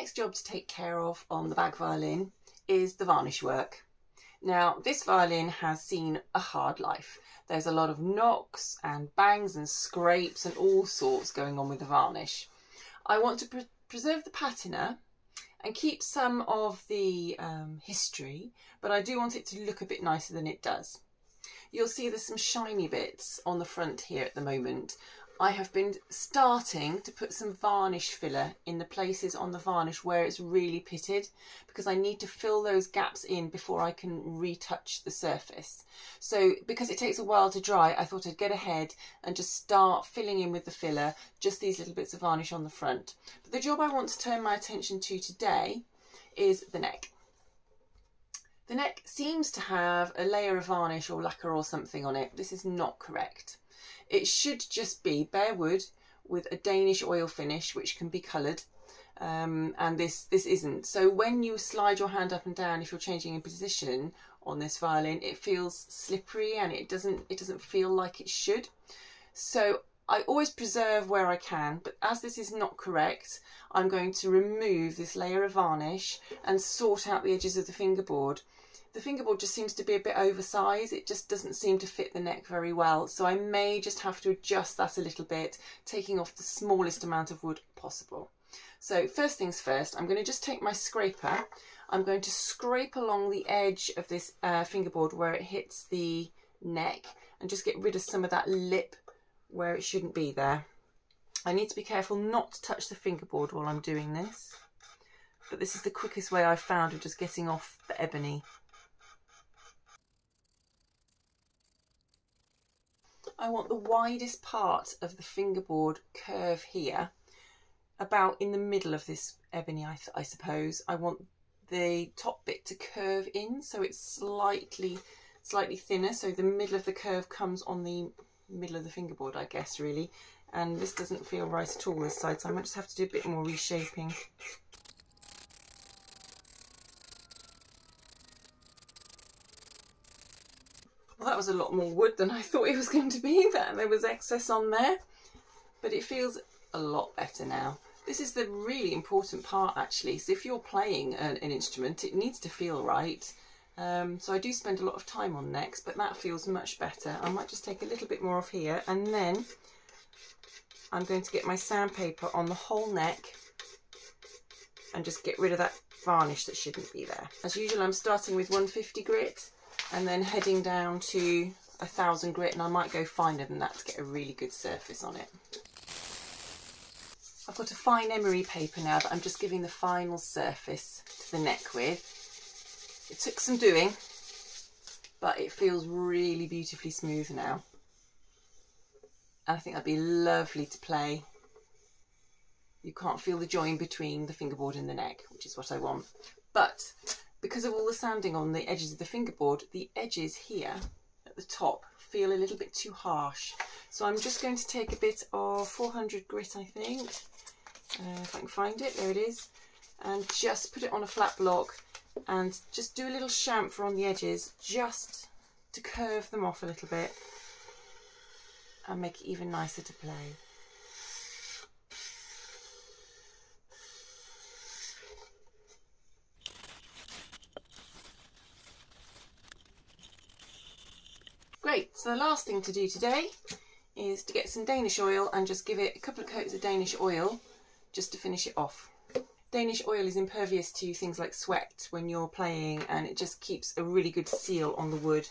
next job to take care of on the bag violin is the varnish work. Now, this violin has seen a hard life. There's a lot of knocks and bangs and scrapes and all sorts going on with the varnish. I want to pre preserve the patina and keep some of the um, history, but I do want it to look a bit nicer than it does. You'll see there's some shiny bits on the front here at the moment. I have been starting to put some varnish filler in the places on the varnish where it's really pitted because I need to fill those gaps in before I can retouch the surface. So because it takes a while to dry, I thought I'd get ahead and just start filling in with the filler, just these little bits of varnish on the front. But the job I want to turn my attention to today is the neck. The neck seems to have a layer of varnish or lacquer or something on it. This is not correct. It should just be bare wood with a Danish oil finish, which can be coloured. Um, and this this isn't. So when you slide your hand up and down, if you're changing in position on this violin, it feels slippery and it doesn't it doesn't feel like it should. So I always preserve where I can, but as this is not correct, I'm going to remove this layer of varnish and sort out the edges of the fingerboard the fingerboard just seems to be a bit oversized. It just doesn't seem to fit the neck very well. So I may just have to adjust that a little bit, taking off the smallest amount of wood possible. So first things first, I'm going to just take my scraper. I'm going to scrape along the edge of this uh, fingerboard where it hits the neck and just get rid of some of that lip where it shouldn't be there. I need to be careful not to touch the fingerboard while I'm doing this. But this is the quickest way I've found of just getting off the ebony. I want the widest part of the fingerboard curve here, about in the middle of this ebony, I, I suppose. I want the top bit to curve in so it's slightly slightly thinner so the middle of the curve comes on the middle of the fingerboard I guess really and this doesn't feel right at all this side so I might just have to do a bit more reshaping Well, that was a lot more wood than I thought it was going to be. That there was excess on there, but it feels a lot better now. This is the really important part actually. So if you're playing an, an instrument, it needs to feel right. Um, so I do spend a lot of time on necks, but that feels much better. I might just take a little bit more off here and then I'm going to get my sandpaper on the whole neck and just get rid of that varnish that shouldn't be there. As usual, I'm starting with 150 grit and then heading down to a thousand grit and I might go finer than that to get a really good surface on it. I've got a fine emery paper now that I'm just giving the final surface to the neck with. It took some doing, but it feels really beautifully smooth now. And I think that'd be lovely to play. You can't feel the join between the fingerboard and the neck, which is what I want. But because of all the sanding on the edges of the fingerboard, the edges here at the top feel a little bit too harsh. So I'm just going to take a bit of 400 grit, I think, uh, if I can find it, there it is, and just put it on a flat block and just do a little chamfer on the edges just to curve them off a little bit and make it even nicer to play. Great, so the last thing to do today is to get some Danish oil and just give it a couple of coats of Danish oil just to finish it off. Danish oil is impervious to things like sweat when you're playing and it just keeps a really good seal on the wood.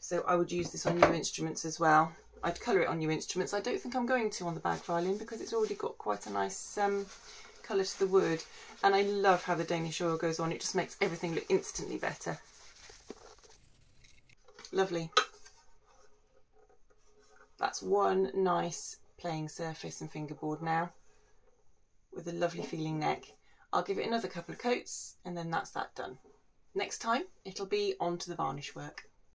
So I would use this on new instruments as well. I'd colour it on new instruments. I don't think I'm going to on the bag violin because it's already got quite a nice um, colour to the wood. And I love how the Danish oil goes on. It just makes everything look instantly better. Lovely. That's one nice playing surface and fingerboard now with a lovely feeling neck. I'll give it another couple of coats and then that's that done. Next time it'll be on to the varnish work.